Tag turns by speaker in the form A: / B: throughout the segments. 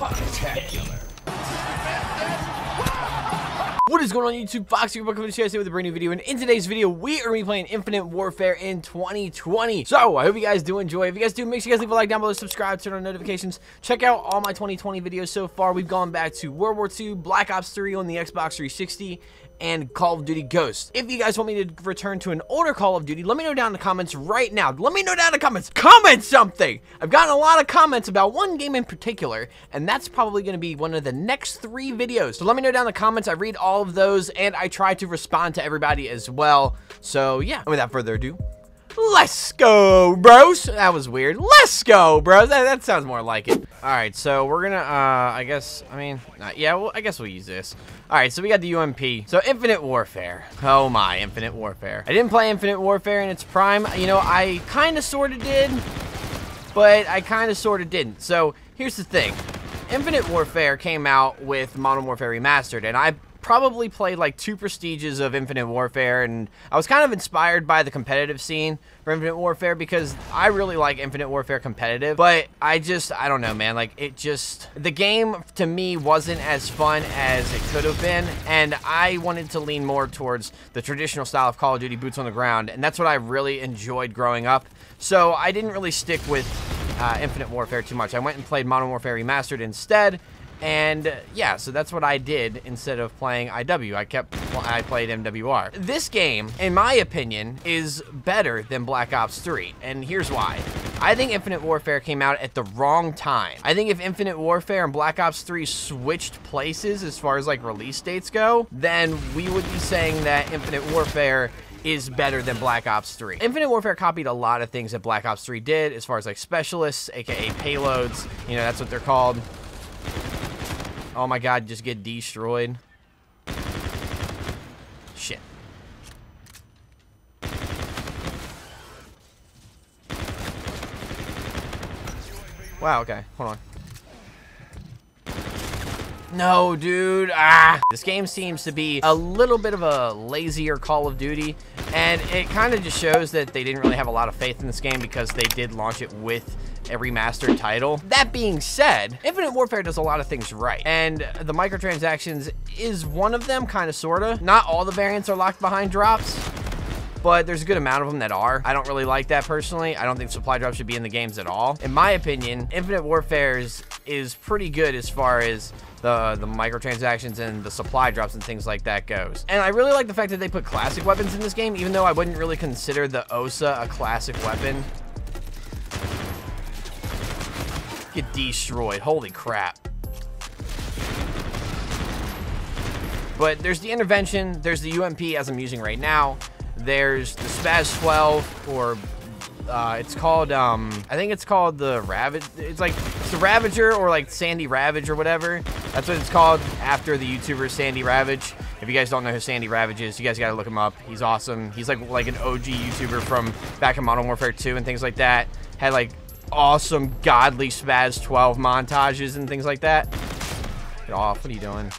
A: Spectacular.
B: What is going on YouTube? Fox here, welcome to you guys with a brand new video. And in today's video, we are going to be playing Infinite Warfare in 2020. So, I hope you guys do enjoy. If you guys do, make sure you guys leave a like down below, subscribe, turn on notifications. Check out all my 2020 videos so far. We've gone back to World War II, Black Ops 3 on the Xbox 360, and Call of Duty Ghosts. If you guys want me to return to an older Call of Duty, let me know down in the comments right now. Let me know down in the comments. Comment something! I've gotten a lot of comments about one game in particular, and that's probably going to be one of the next three videos. So let me know down in the comments. I read all of those, and I try to respond to everybody as well. So yeah, without further ado, Let's go, bros. That was weird. Let's go, bros. That, that sounds more like it. All right, so we're gonna, uh, I guess, I mean, yeah, well, I guess we'll use this. All right, so we got the UMP. So Infinite Warfare. Oh my, Infinite Warfare. I didn't play Infinite Warfare in its prime. You know, I kind of sort of did, but I kind of sort of didn't. So here's the thing. Infinite Warfare came out with Modern Warfare Remastered, and I probably played like two prestiges of Infinite Warfare, and I was kind of inspired by the competitive scene for Infinite Warfare because I really like Infinite Warfare competitive, but I just, I don't know, man, like it just, the game to me wasn't as fun as it could have been, and I wanted to lean more towards the traditional style of Call of Duty boots on the ground, and that's what I really enjoyed growing up, so I didn't really stick with uh, Infinite Warfare too much. I went and played Modern Warfare Remastered instead, and uh, yeah, so that's what I did instead of playing IW. I kept, I played MWR. This game, in my opinion, is better than Black Ops 3. And here's why. I think Infinite Warfare came out at the wrong time. I think if Infinite Warfare and Black Ops 3 switched places as far as like release dates go, then we would be saying that Infinite Warfare is better than Black Ops 3. Infinite Warfare copied a lot of things that Black Ops 3 did as far as like specialists, aka payloads, you know, that's what they're called. Oh my god, just get destroyed. Shit. Wow, okay. Hold on. No, dude. Ah! This game seems to be a little bit of a lazier Call of Duty, and it kind of just shows that they didn't really have a lot of faith in this game because they did launch it with a remastered title. That being said, Infinite Warfare does a lot of things right, and the microtransactions is one of them, kind of, sort of. Not all the variants are locked behind drops, but there's a good amount of them that are. I don't really like that personally. I don't think supply drops should be in the games at all. In my opinion, Infinite Warfare is, is pretty good as far as the, the microtransactions and the supply drops and things like that goes. And I really like the fact that they put classic weapons in this game, even though I wouldn't really consider the OSA a classic weapon. Destroyed. Holy crap. But there's the intervention, there's the UMP as I'm using right now, there's the Spaz 12, or uh, it's called, um, I think it's called the Ravage, it's like, it's the Ravager, or like Sandy Ravage, or whatever. That's what it's called, after the YouTuber Sandy Ravage. If you guys don't know who Sandy Ravage is, you guys gotta look him up. He's awesome. He's like, like an OG YouTuber from back in Modern Warfare 2 and things like that. Had like awesome godly Spaz 12 montages and things like that. Get off. What are you doing?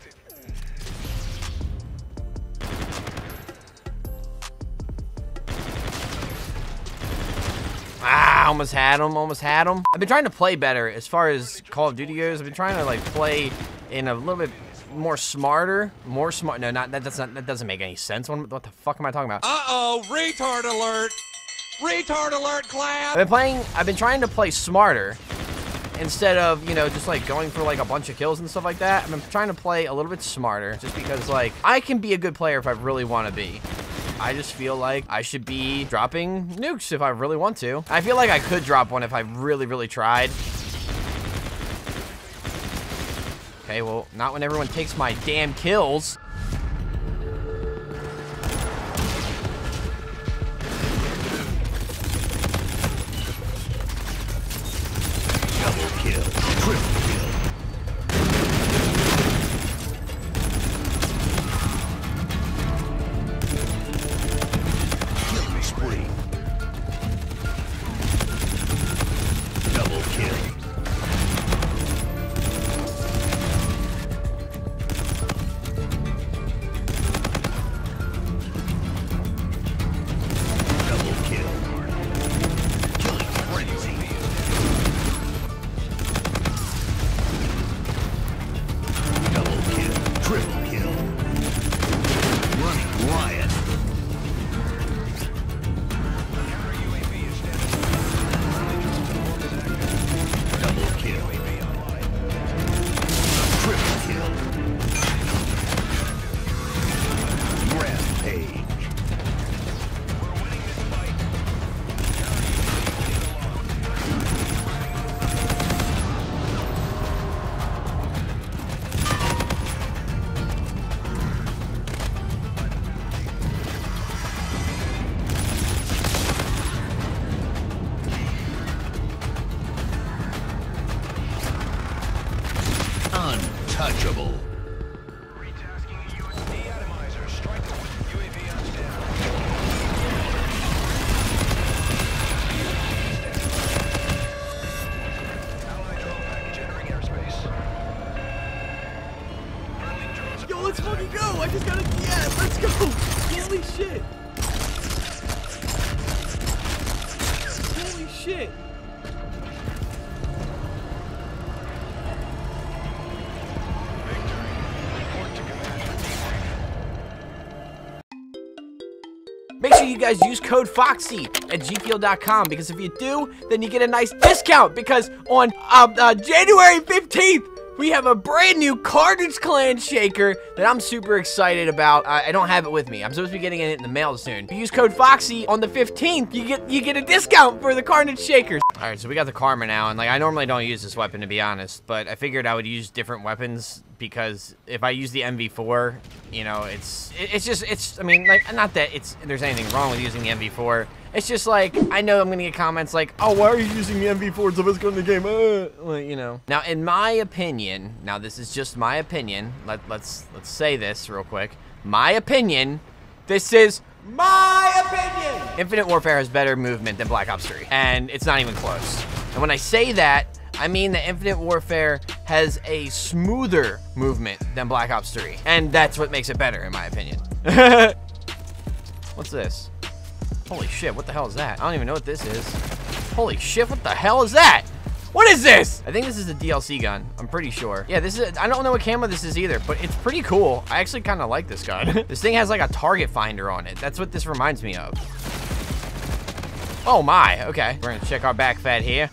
B: Ah, almost had him, almost had him. I've been trying to play better as far as Call of Duty goes. I've been trying to like play in a little bit more smarter, more smart. No, not that. That's not. That doesn't make any sense. What, what the fuck am I talking about?
A: Uh-oh, retard alert. Retard alert, class!
B: I've been playing. I've been trying to play smarter instead of you know just like going for like a bunch of kills and stuff like that. I've been trying to play a little bit smarter, just because like I can be a good player if I really want to be. I just feel like I should be dropping nukes if I really want to. I feel like I could drop one if I really, really tried. Okay, well, not when everyone takes my damn kills. I just got a yeah, let's go. Holy shit. Holy shit. Make sure you guys use code FOXY at gfuel.com because if you do, then you get a nice discount because on um, uh, January 15th, we have a brand new Karnage Clan shaker that I'm super excited about. I, I, don't have it with me. I'm supposed to be getting it in the mail soon. If you use code FOXY on the 15th, you get you get a discount for the Karnage shakers. All right, so we got the Karma now, and like I normally don't use this weapon to be honest, but I figured I would use different weapons because if I use the NV4, you know, it's it's just it's I mean like not that it's there's anything wrong with using the NV4. It's just like I know I'm gonna get comments like, oh, why are you using the NV4 so let's go in the game? Uh, well, you know. Now, in my opinion, now this is just my opinion. Let let's let's say this real quick. My opinion. This is my opinion. Infinite Warfare has better movement than Black Ops 3, and it's not even close. And when I say that, I mean that Infinite Warfare has a smoother movement than Black Ops 3. And that's what makes it better, in my opinion. What's this? Holy shit, what the hell is that? I don't even know what this is. Holy shit, what the hell is that? What is this? I think this is a DLC gun. I'm pretty sure. Yeah, this is, I don't know what camo this is either, but it's pretty cool. I actually kind of like this gun. this thing has like a target finder on it. That's what this reminds me of. Oh my, okay. We're gonna check our back fat here.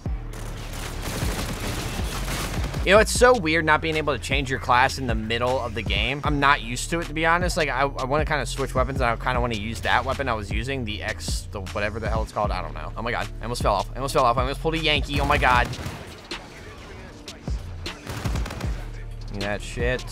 B: You know, it's so weird not being able to change your class in the middle of the game. I'm not used to it, to be honest. Like, I, I want to kind of switch weapons, and I kind of want to use that weapon I was using, the X, the whatever the hell it's called. I don't know. Oh, my God. I almost fell off. I almost fell off. I almost pulled a Yankee. Oh, my God. That shit.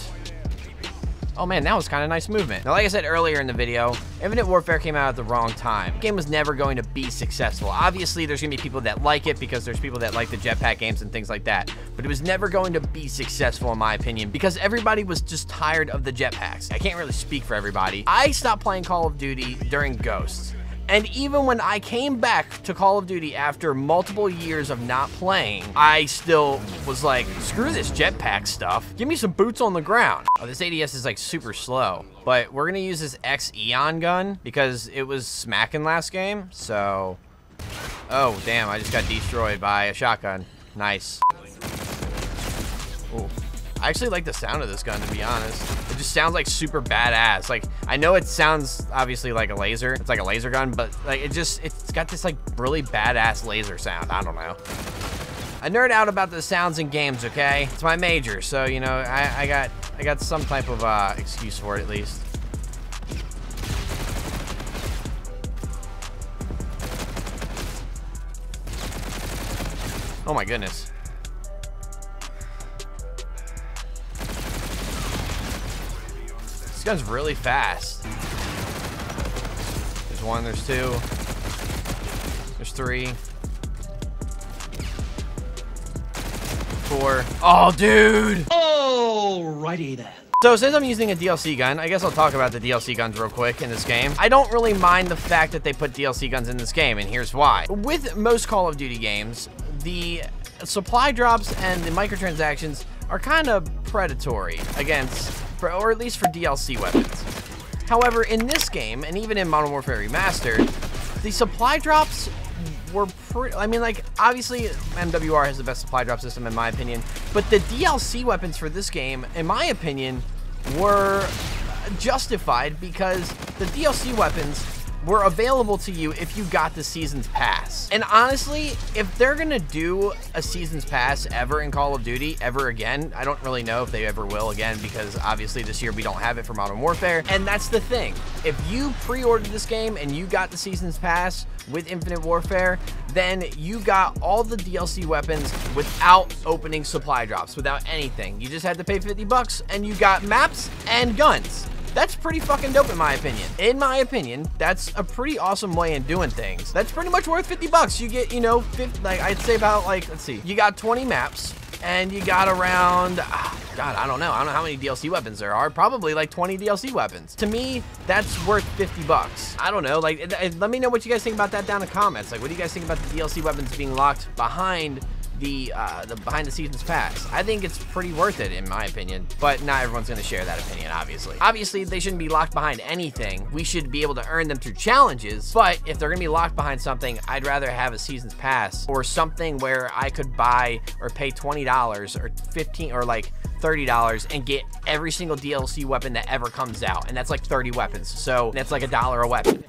B: Oh man, that was kind of nice movement. Now, like I said earlier in the video, Infinite Warfare came out at the wrong time. The game was never going to be successful. Obviously, there's going to be people that like it because there's people that like the jetpack games and things like that. But it was never going to be successful, in my opinion, because everybody was just tired of the jetpacks. I can't really speak for everybody. I stopped playing Call of Duty during Ghosts. And even when I came back to Call of Duty after multiple years of not playing, I still was like, screw this jetpack stuff. Give me some boots on the ground. Oh, this ADS is like super slow. But we're gonna use this X-Eon gun because it was smacking last game, so... Oh, damn, I just got destroyed by a shotgun. Nice. Ooh. I actually like the sound of this gun, to be honest. It just sounds like super badass. Like, I know it sounds obviously like a laser. It's like a laser gun, but like it just, it's got this like really badass laser sound. I don't know. I nerd out about the sounds in games, okay? It's my major, so, you know, I, I got, I got some type of uh, excuse for it at least. Oh my goodness. Gun's really fast. There's one, there's two. There's three. Four. Oh, dude!
C: Alrighty then.
B: So since I'm using a DLC gun, I guess I'll talk about the DLC guns real quick in this game. I don't really mind the fact that they put DLC guns in this game, and here's why. With most Call of Duty games, the supply drops and the microtransactions are kind of predatory against for, or at least for DLC weapons. However, in this game, and even in Modern Warfare Remastered, the supply drops were pretty, I mean, like, obviously, MWR has the best supply drop system, in my opinion, but the DLC weapons for this game, in my opinion, were justified because the DLC weapons were available to you if you got the Season's Pass. And honestly, if they're gonna do a Season's Pass ever in Call of Duty, ever again, I don't really know if they ever will again because obviously this year we don't have it for Modern Warfare. And that's the thing. If you pre-ordered this game and you got the Season's Pass with Infinite Warfare, then you got all the DLC weapons without opening supply drops, without anything. You just had to pay 50 bucks and you got maps and guns. That's pretty fucking dope in my opinion. In my opinion, that's a pretty awesome way in doing things. That's pretty much worth 50 bucks. You get, you know, 50, like I'd say about like, let's see, you got 20 maps and you got around, ah, God, I don't know. I don't know how many DLC weapons there are. Probably like 20 DLC weapons. To me, that's worth 50 bucks. I don't know. Like, let me know what you guys think about that down in the comments. Like, what do you guys think about the DLC weapons being locked behind the uh, the behind the seasons pass. I think it's pretty worth it in my opinion, but not everyone's gonna share that opinion, obviously. Obviously, they shouldn't be locked behind anything. We should be able to earn them through challenges, but if they're gonna be locked behind something, I'd rather have a seasons pass or something where I could buy or pay $20 or 15 or like $30 and get every single DLC weapon that ever comes out. And that's like 30 weapons. So that's like a dollar a weapon.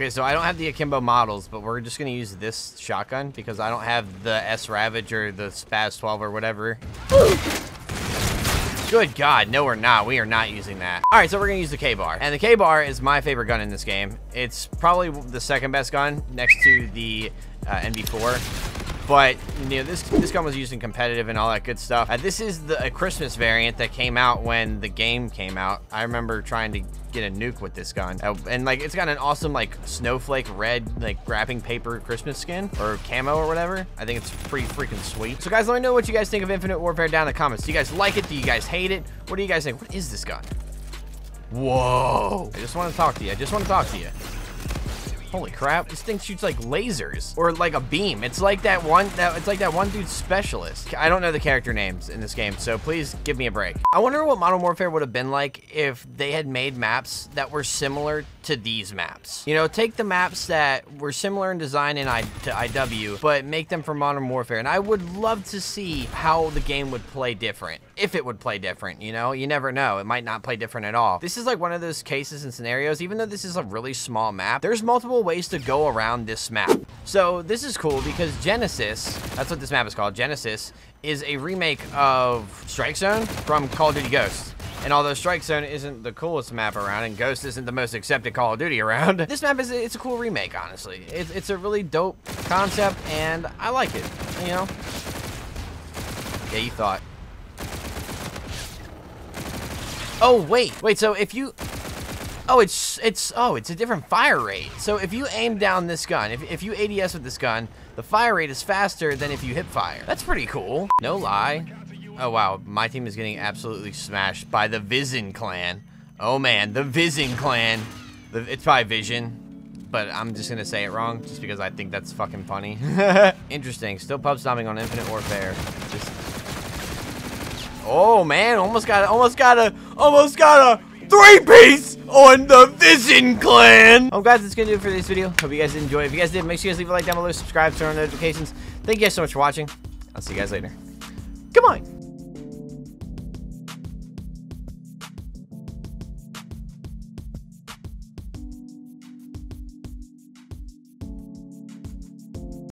B: Okay, so I don't have the Akimbo models, but we're just gonna use this shotgun because I don't have the S Ravage or the Spaz 12 or whatever. Good God, no we're not. We are not using that. All right, so we're gonna use the K-Bar. And the K-Bar is my favorite gun in this game. It's probably the second best gun next to the uh, NV4. But, you know, this this gun was used in competitive and all that good stuff. Uh, this is the a Christmas variant that came out when the game came out. I remember trying to get a nuke with this gun. Uh, and, like, it's got an awesome, like, snowflake red, like, wrapping paper Christmas skin or camo or whatever. I think it's pretty freaking sweet. So, guys, let me know what you guys think of Infinite Warfare down in the comments. Do you guys like it? Do you guys hate it? What do you guys think? What is this gun? Whoa. I just want to talk to you. I just want to talk to you. Holy crap, this thing shoots like lasers or like a beam. It's like that one that it's like that one dude specialist. I don't know the character names in this game, so please give me a break. I wonder what Modern Warfare would have been like if they had made maps that were similar to these maps. You know, take the maps that were similar in design in I to IW, but make them for Modern Warfare. And I would love to see how the game would play different. If it would play different, you know? You never know. It might not play different at all. This is like one of those cases and scenarios, even though this is a really small map, there's multiple ways to go around this map. So this is cool because Genesis, that's what this map is called, Genesis, is a remake of Strike Zone from Call of Duty Ghosts. And although Strike Zone isn't the coolest map around, and Ghost isn't the most accepted Call of Duty around, this map is it's a cool remake, honestly. It's, it's a really dope concept, and I like it, you know? Yeah, you thought. Oh, wait. Wait, so if you... Oh, it's, it's, oh, it's a different fire rate. So if you aim down this gun, if, if you ADS with this gun, the fire rate is faster than if you hip fire. That's pretty cool. No lie. Oh, wow. My team is getting absolutely smashed by the Vision clan. Oh, man. The Vision clan. The, it's probably Vision, but I'm just to say it wrong just because I think that's fucking funny. Interesting. Still pub stomping on Infinite Warfare. Just... Oh, man. Almost got, almost got a, almost got a three piece on the Vision clan. Oh, guys, that's going to do it for this video. Hope you guys did enjoy. If you guys did, make sure you guys leave a like down below, subscribe, turn on notifications. Thank you guys so much for watching. I'll see you guys later. Come on.